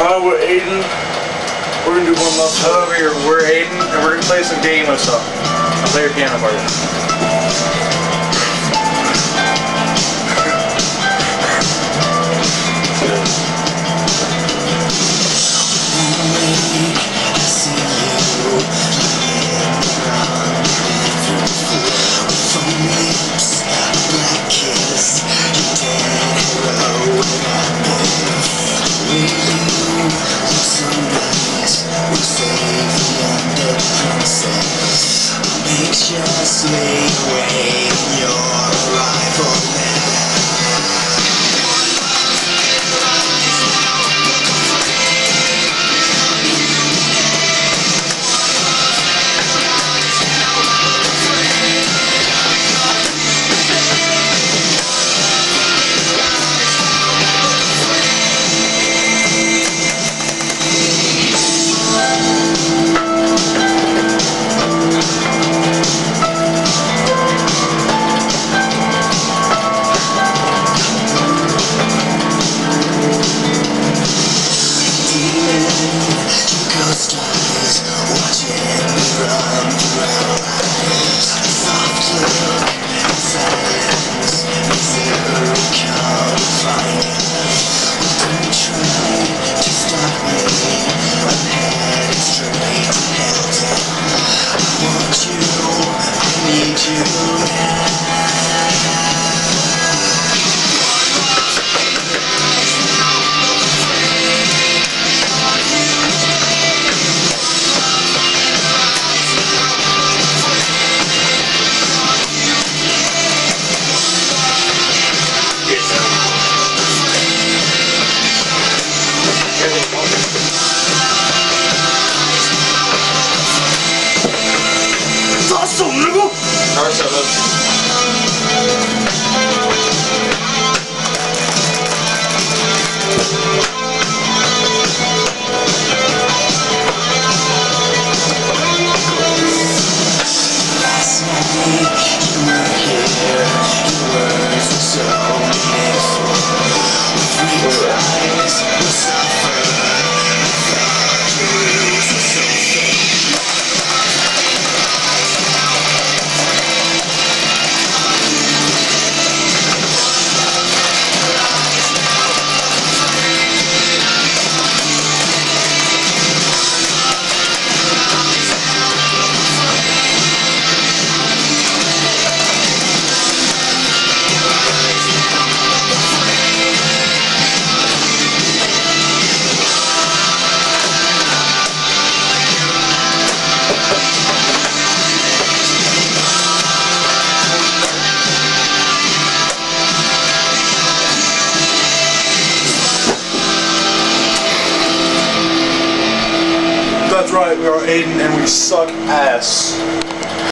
Uh, we're Aiden. We're gonna do one love. Hello. We're Aiden, and we're gonna play some game of stuff. I'll play your piano part. Just lay away 手指功。哪？That's right. We are Aiden, and we suck ass.